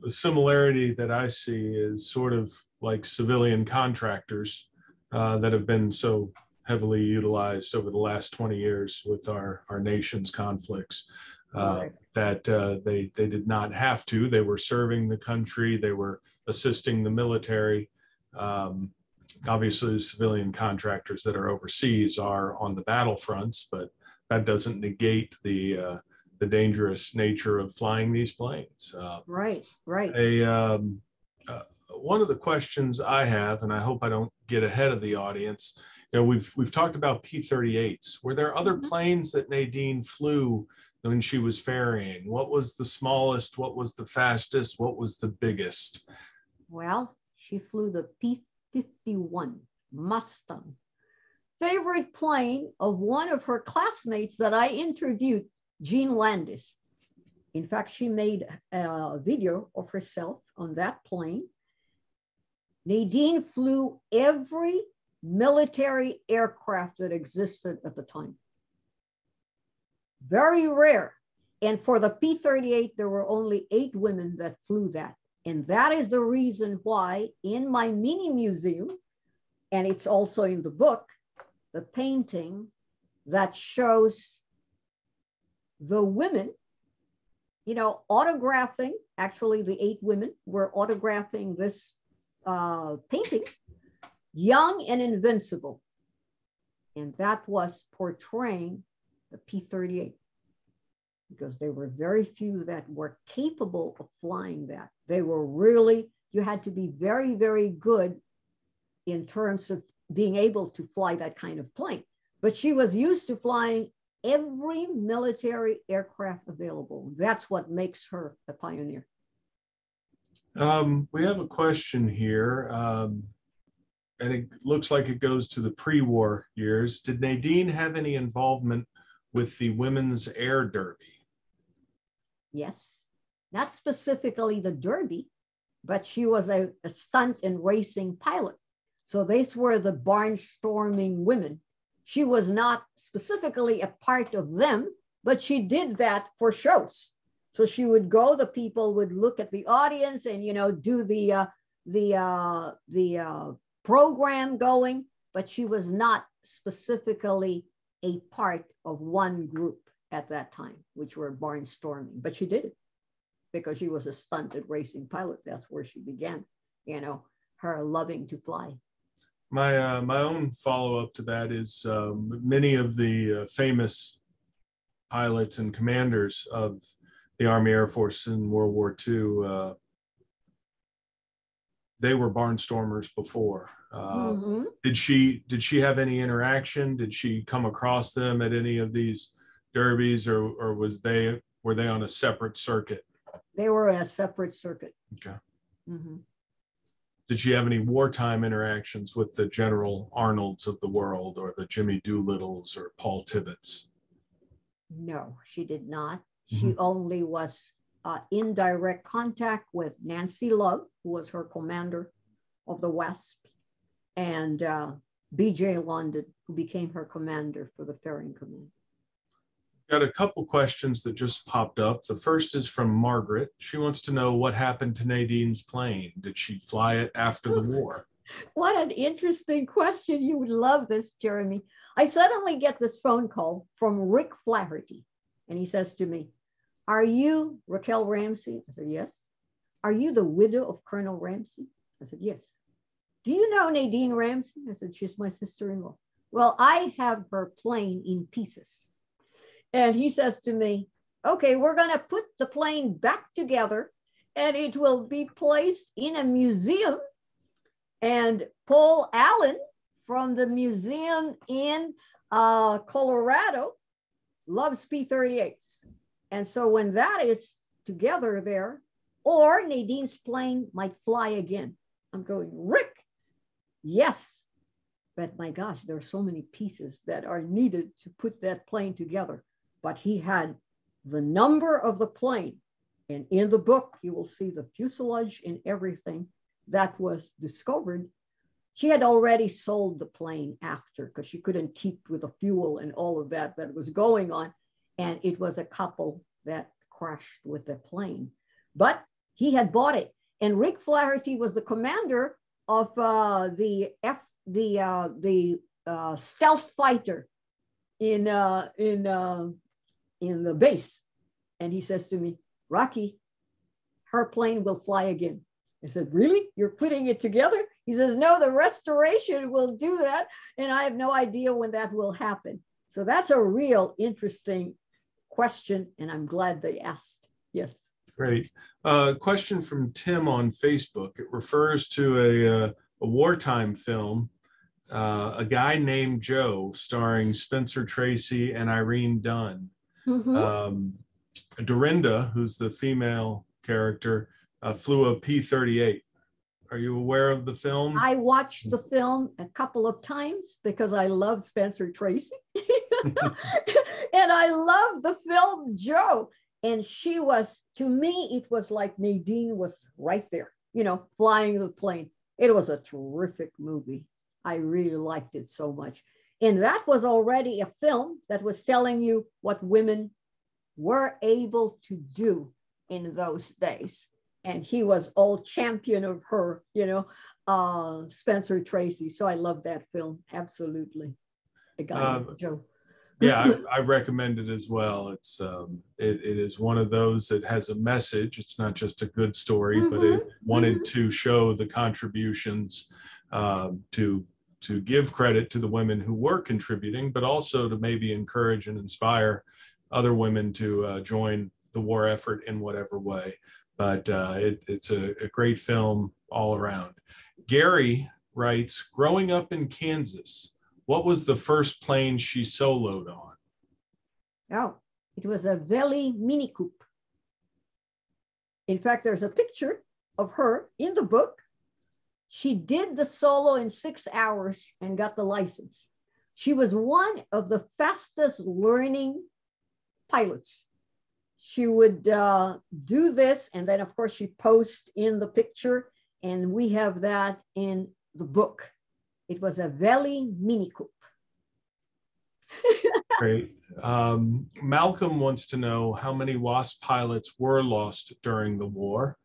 the similarity that I see is sort of like civilian contractors uh, that have been so heavily utilized over the last 20 years with our, our nation's conflicts. Uh, right. That uh, they they did not have to. They were serving the country. They were assisting the military. Um, obviously the civilian contractors that are overseas are on the battlefronts, but that doesn't negate the uh, the dangerous nature of flying these planes. Uh, right, right. A um, uh, one of the questions I have, and I hope I don't get ahead of the audience. You know, we've we've talked about P-38s. Were there other mm-hmm. planes that Nadine flew when she was ferrying? What was the smallest? What was the fastest? What was the biggest? Well, she flew the P 51 Mustang. Favorite plane of one of her classmates that I interviewed, Jean Landis. In fact, she made a video of herself on that plane. Nadine flew every military aircraft that existed at the time. Very rare. And for the P 38, there were only eight women that flew that. And that is the reason why in my mini museum, and it's also in the book, the painting that shows the women, you know, autographing, actually, the eight women were autographing this uh, painting, young and invincible. And that was portraying the P 38 because there were very few that were capable of flying that. They were really, you had to be very, very good in terms of being able to fly that kind of plane. But she was used to flying every military aircraft available. That's what makes her a pioneer. Um, we have a question here, um, and it looks like it goes to the pre war years. Did Nadine have any involvement with the Women's Air Derby? Yes, not specifically the Derby, but she was a, a stunt and racing pilot. So these were the barnstorming women. She was not specifically a part of them, but she did that for shows. So she would go, the people would look at the audience and, you know, do the, uh, the, uh, the uh, program going, but she was not specifically a part of one group at that time, which were barnstorming. But she did it because she was a stunted racing pilot. That's where she began, you know, her loving to fly. My uh, my own follow up to that is um, many of the uh, famous pilots and commanders of the Army Air Force in World War II. Uh, they were barnstormers before. Uh, mm-hmm. Did she did she have any interaction? Did she come across them at any of these derbies or or was they were they on a separate circuit? They were in a separate circuit. Okay. Mm-hmm. Did she have any wartime interactions with the General Arnolds of the world or the Jimmy Doolittles or Paul Tibbets? No, she did not. Mm-hmm. She only was uh, in direct contact with Nancy Love, who was her commander of the West, and uh, B.J. London, who became her commander for the ferrying command. Got a couple questions that just popped up. The first is from Margaret. She wants to know what happened to Nadine's plane. Did she fly it after the war? what an interesting question. You would love this, Jeremy. I suddenly get this phone call from Rick Flaherty, and he says to me, Are you Raquel Ramsey? I said, Yes. Are you the widow of Colonel Ramsey? I said, Yes. Do you know Nadine Ramsey? I said, She's my sister in law. Well, I have her plane in pieces. And he says to me, Okay, we're going to put the plane back together and it will be placed in a museum and Paul Allen from the museum in uh, Colorado loves P-38s. And so when that is together there, or Nadine's plane might fly again. I'm going, Rick, yes. But my gosh, there are so many pieces that are needed to put that plane together. But he had the number of the plane. And in the book, you will see the fuselage and everything that was discovered, she had already sold the plane after because she couldn't keep with the fuel and all of that that was going on. And it was a couple that crashed with the plane. But he had bought it. And Rick Flaherty was the commander of uh, the F, the uh, the uh, stealth fighter in uh, in uh, in the base. And he says to me, Rocky, her plane will fly again. I said, Really? You're putting it together? He says, No, the restoration will do that. And I have no idea when that will happen. So that's a real interesting question. And I'm glad they asked. Yes. Great. Uh, question from Tim on Facebook. It refers to a, uh, a wartime film, uh, A Guy Named Joe, starring Spencer Tracy and Irene Dunne. Mm-hmm. Um, Dorinda, who's the female character, uh, flew a P 38. Are you aware of the film? I watched the film a couple of times because I love Spencer Tracy. and I love the film Joe. And she was, to me, it was like Nadine was right there, you know, flying the plane. It was a terrific movie. I really liked it so much. And that was already a film that was telling you what women were able to do in those days and he was all champion of her, you know, uh, Spencer Tracy. So I love that film. Absolutely. The guy, um, Joe. yeah, I, I, recommend it as well. It's um, it, it is one of those that has a message. It's not just a good story, mm-hmm. but it mm-hmm. wanted mm-hmm. to show the contributions um, to to give credit to the women who were contributing, but also to maybe encourage and inspire other women to uh, join the war effort in whatever way but uh, it, it's a, a great film all around. Gary writes, growing up in Kansas, what was the first plane she soloed on? Oh, it was a Velie Monocoupe. In fact, there's a picture of her in the book. She did the solo in six hours and got the license. She was one of the fastest learning pilots she would uh, do this. And then, of course, she posts in the picture. And we have that in the book. It was a Valley Mini Coupe. Great. Um, Malcolm wants to know how many WASP pilots were lost during the war.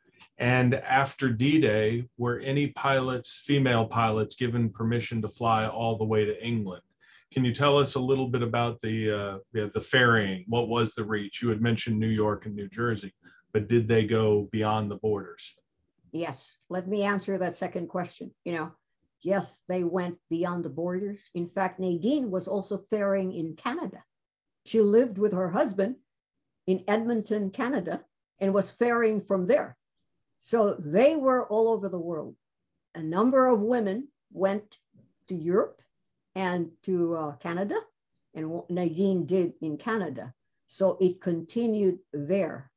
And after D Day, were any pilots, female pilots, given permission to fly all the way to England? Can you tell us a little bit about the uh, the ferrying? What was the reach? You had mentioned New York and New Jersey, but did they go beyond the borders? Yes. Let me answer that second question. You know, yes, they went beyond the borders. In fact, Nadine was also ferrying in Canada. She lived with her husband in Edmonton, Canada, and was ferrying from there. So they were all over the world. A number of women went to Europe and to uh, Canada, and what Nadine did in Canada. So it continued there.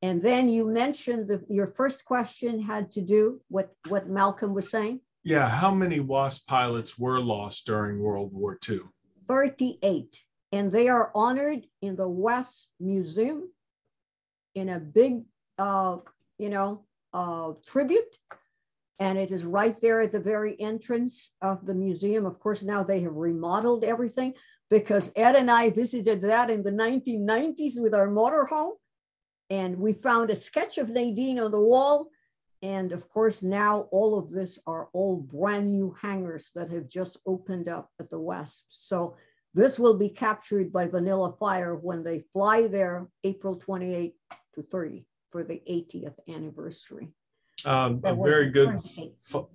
And then you mentioned that your first question had to do what what Malcolm was saying. Yeah, how many WASP pilots were lost during World War II? 38. And they are honored in the WASP Museum in a big, uh, you know, uh, tribute and it is right there at the very entrance of the museum. Of course, now they have remodeled everything because Ed and I visited that in the 1990s with our motorhome. And we found a sketch of Nadine on the wall. And of course, now all of this are all brand new hangars that have just opened up at the West. So this will be captured by Vanilla Fire when they fly there April 28 to 30 for the 80th anniversary. Um, a very good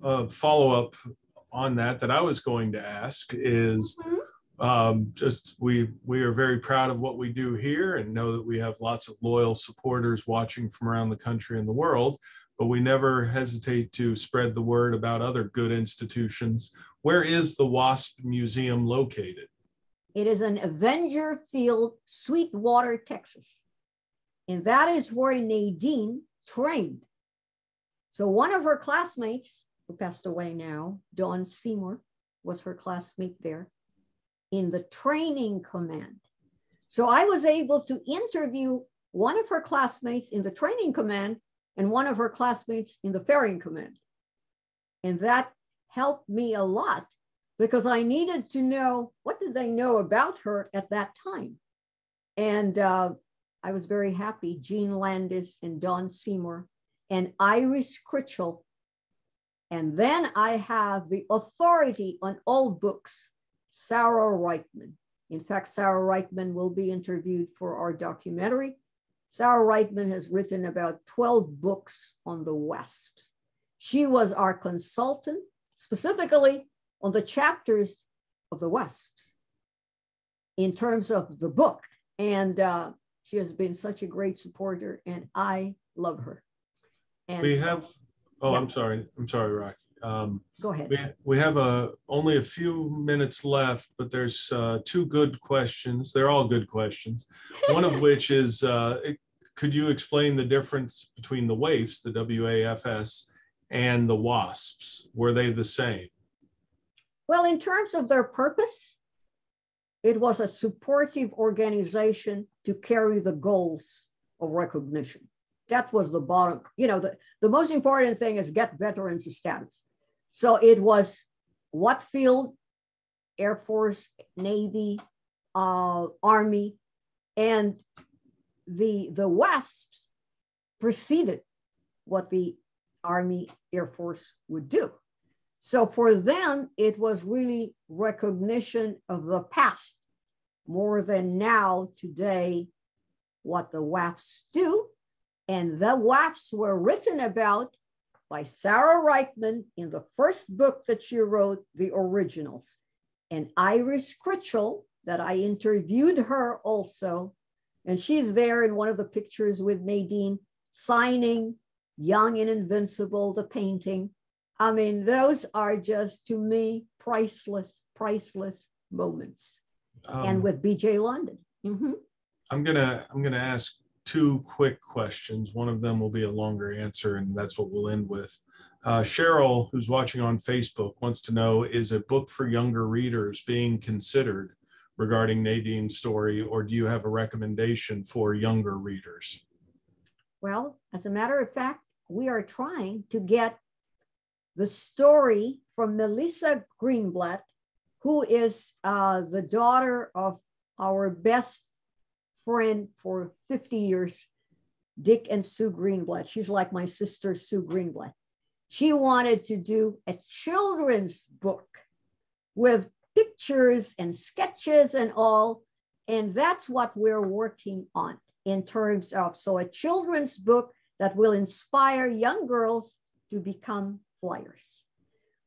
uh, follow up on that that I was going to ask is mm-hmm. um, just we we are very proud of what we do here and know that we have lots of loyal supporters watching from around the country and the world but we never hesitate to spread the word about other good institutions. Where is the WASP Museum located? It is in Avenger Field, Sweetwater, Texas. And that is where Nadine trained. So one of her classmates, who passed away now, Dawn Seymour, was her classmate there in the training command. So I was able to interview one of her classmates in the training command and one of her classmates in the ferrying command. And that helped me a lot because I needed to know what did they know about her at that time. And uh, I was very happy. Jean Landis and Dawn Seymour and Iris Critchell. And then I have the authority on all books, Sarah Rickman. In fact, Sarah Rickman will be interviewed for our documentary. Sarah Rickman has written about 12 books on the West. She was our consultant, specifically on the chapters of the West in terms of the book. And uh, she has been such a great supporter, and I love her. And we so, have, oh, yeah. I'm sorry. I'm sorry, Rocky. Um, Go ahead. We, we have a, only a few minutes left, but there's uh, two good questions. They're all good questions. One of which is uh, could you explain the difference between the WAIFs, the WAFS, and the WASPs? Were they the same? Well, in terms of their purpose, it was a supportive organization to carry the goals of recognition. That was the bottom. You know, the, the most important thing is get veterans status. So it was what field, Air Force, Navy, uh, Army, and the, the WASPs preceded what the Army Air Force would do. So for them, it was really recognition of the past more than now, today, what the WAFs do. And the WAFs were written about by Sarah Rickman in the first book that she wrote, The Originals. And Iris Critchell, that I interviewed her also, and she's there in one of the pictures with Nadine signing Young and Invincible, the painting. I mean, those are just to me priceless, priceless moments. Um, and with BJ London. Mm-hmm. I'm gonna I'm gonna ask two quick questions. One of them will be a longer answer, and that's what we'll end with. Uh, Cheryl, who's watching on Facebook, wants to know: Is a book for younger readers being considered? regarding Nadine's story, or do you have a recommendation for younger readers? Well, as a matter of fact, we are trying to get the story from Melissa Greenblatt, who is uh, the daughter of our best friend for 50 years, Dick and Sue Greenblatt. She's like my sister, Sue Greenblatt. She wanted to do a children's book with pictures and sketches and all. And that's what we're working on in terms of so a children's book that will inspire young girls to become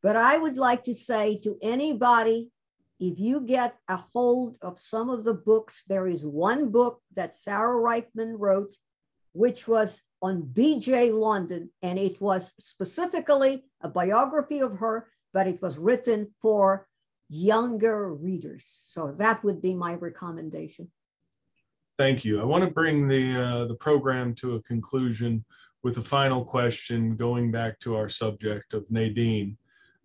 But I would like to say to anybody, if you get a hold of some of the books, there is one book that Sarah Rickman wrote, which was on BJ London, and it was specifically a biography of her, but it was written for younger readers. So that would be my recommendation. Thank you. I want to bring the uh, the program to a conclusion with a final question, going back to our subject of Nadine,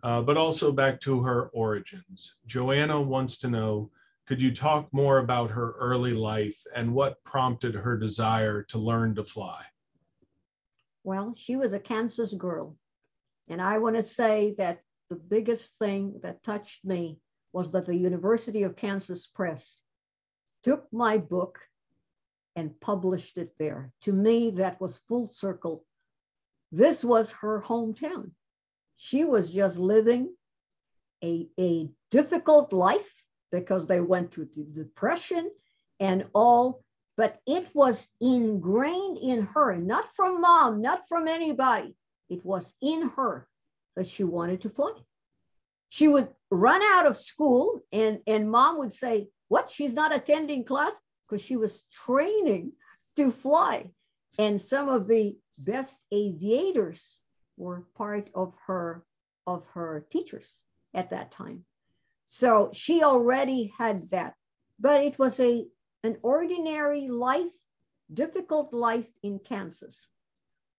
uh, but also back to her origins. Joanna wants to know, could you talk more about her early life and what prompted her desire to learn to fly? Well, she was a Kansas girl. And I want to say that the biggest thing that touched me was that the University of Kansas Press took my book and published it there. To me, that was full circle this was her hometown. She was just living a, a difficult life because they went through the depression and all, but it was ingrained in her, not from mom, not from anybody. It was in her that she wanted to fly. She would run out of school and, and mom would say, What? She's not attending class? Because she was training to fly. And some of the best aviators were part of her of her teachers at that time. So she already had that, but it was a an ordinary life, difficult life in Kansas.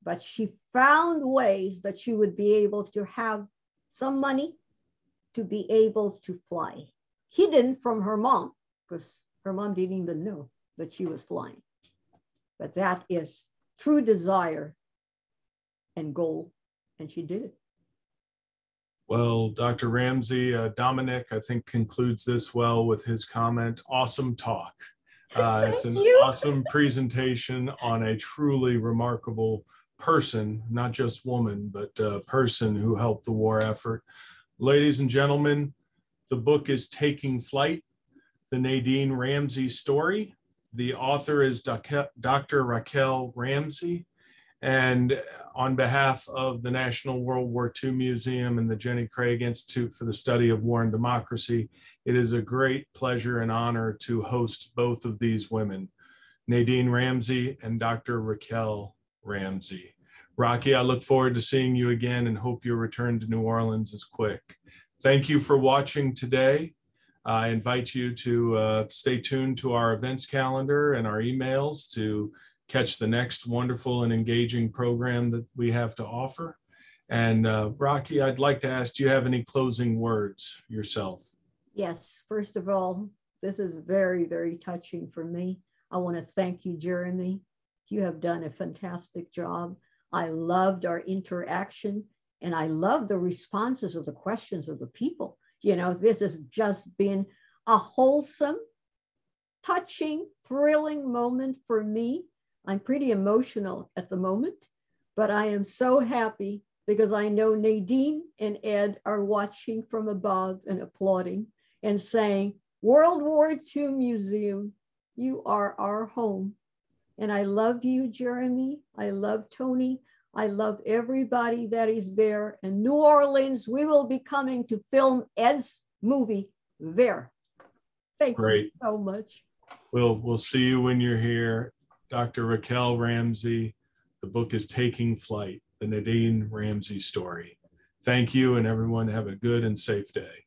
But she found ways that she would be able to have some money to be able to fly, hidden from her mom, because her mom didn't even know that she was flying. But that is true desire and goal, and she did it. Well, Dr. Ramsey, uh, Dominic, I think concludes this well with his comment. Awesome talk. Uh, it's an you. awesome presentation on a truly remarkable person, not just woman, but uh, person who helped the war effort. Ladies and gentlemen, the book is Taking Flight, the Nadine Ramsey story. The author is Dr. Raquel Ramsey. And on behalf of the National World War II Museum and the Jenny Craig Institute for the Study of War and Democracy, it is a great pleasure and honor to host both of these women, Nadine Ramsey and Dr. Raquel Ramsey. Rocky, I look forward to seeing you again and hope your return to New Orleans is quick. Thank you for watching today. I invite you to uh, stay tuned to our events calendar and our emails to catch the next wonderful and engaging program that we have to offer. And uh, Rocky, I'd like to ask, do you have any closing words yourself? Yes, first of all, this is very, very touching for me. I want to thank you, Jeremy. You have done a fantastic job. I loved our interaction and I love the responses of the questions of the people. You know, this has just been a wholesome, touching, thrilling moment for me I'm pretty emotional at the moment, but I am so happy because I know Nadine and Ed are watching from above and applauding and saying, World War II Museum, you are our home. And I love you, Jeremy. I love Tony. I love everybody that is there. And New Orleans, we will be coming to film Ed's movie there. Thank Great. you so much. We'll we'll see you when you're here. Dr. Raquel Ramsey. The book is Taking Flight, the Nadine Ramsey story. Thank you, and everyone have a good and safe day.